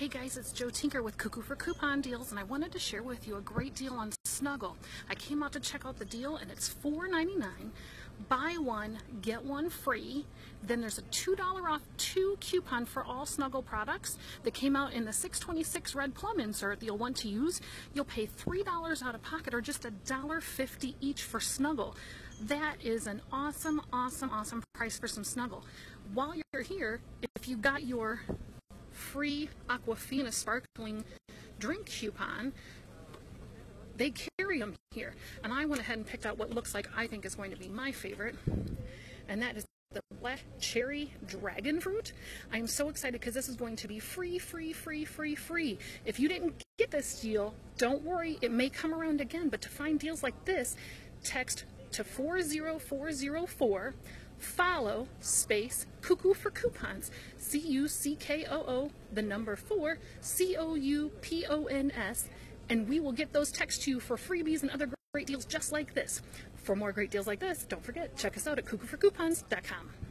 Hey guys, it's Joe Tinker with Cuckoo for Coupon Deals, and I wanted to share with you a great deal on Snuggle. I came out to check out the deal, and it's $4.99. Buy one, get one free. Then there's a $2 off two coupon for all Snuggle products that came out in the 626 RedPlum insert that you'll want to use. You'll pay $3 out of pocket or just $1.50 each for Snuggle. That is an awesome, awesome, awesome price for some Snuggle. While you're here, if you got your free Aquafina sparkling drink coupon. They carry them here. And I went ahead and picked out what looks like I think is going to be my favorite. And that is the black cherry dragon fruit. I'm so excited because this is going to be free, free, free, free, free. If you didn't get this deal, don't worry. It may come around again. But to find deals like this, text to 40404 follow space cuckoo for coupons. C-u-c-k-o-o the number four c-o-u-p-o-n-s and we will get those texts to you for freebies and other great deals just like this. For more great deals like this don't forget check us out at cuckooforcoupons.com